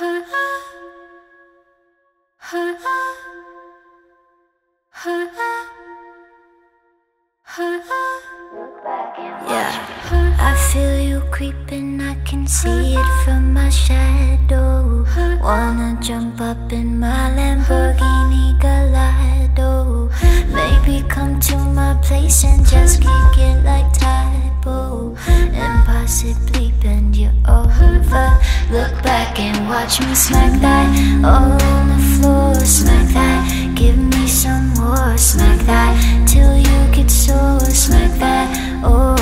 Yeah, I feel you creeping, I can see it from my shadow. Wanna jump up in my Lamborghini Gallardo. Maybe come to my place and just Look back and watch me smack that all on the floor. Smack that, give me some more. Smack that till you get sore. Smack that, oh.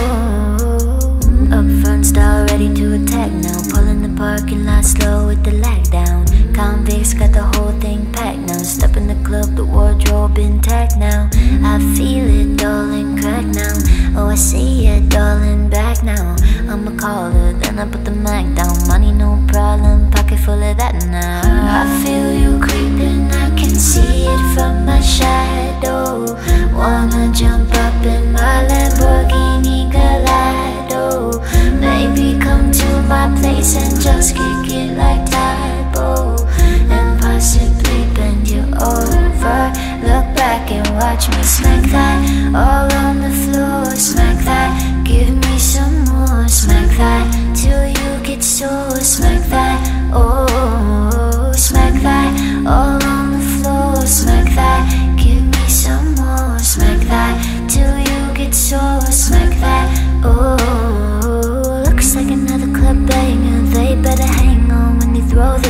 Up front, style ready to attack now. Pulling the parking lot slow with the lag down. Konvicts got the whole thing packed now. Step in the club, the wardrobe intact now. I feel it, darling. Oh, I see it, darling, back now. I'ma call her, then I put the mic down. Money, no problem, pocket full of that now. I feel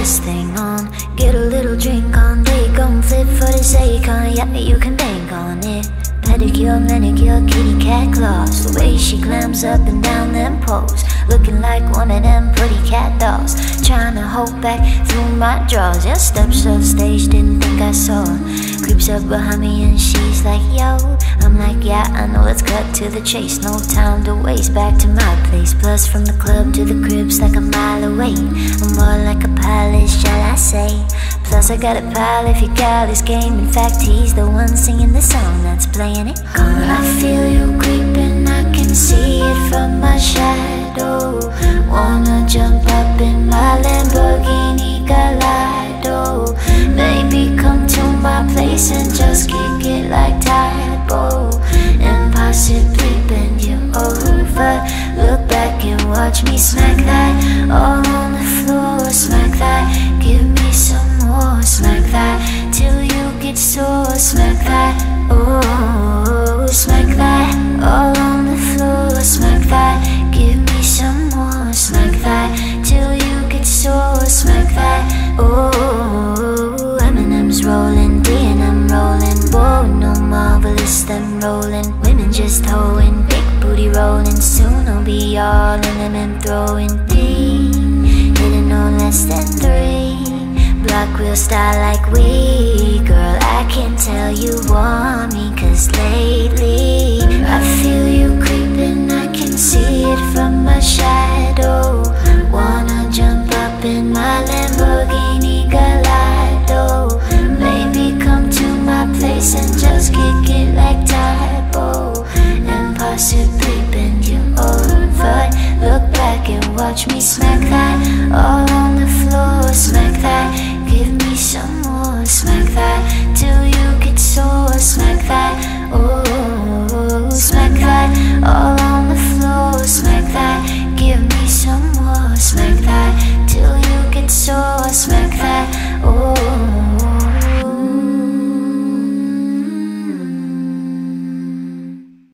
this thing on. Get a little drink on, they gon' flip for this Akon. Yeah, you can bank on it. Pedicure, manicure, kitty cat claws. The way she clams up and down them poles. Looking like one of them pretty cat dolls. Trying to hold back through my drawers. Just steps off stage, didn't think I saw her. Creeps up behind me and she's like, yo. I'm like, yeah, I know, let's cut to the chase. No time to waste, back to my place. Plus, from the club to the crib's like a mile away. I'm more like a palace, shall I say? Plus, I got a pal if you got this game. In fact, he's the one singing the song that's playing it. Come I feel you creeping, I can see it from my shadow. And just kick it like Tae Bo. And possibly bend you over. Look back and watch me smack that all on the floor. Smack that, give me some more. Smack that till you get sore. Smack rolling. Women just hoeing, big booty rolling. Soon I'll be all in them and throwing D. Hitting no less than three. Block wheel style like we Girl, I can tell you want me